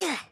Ugh.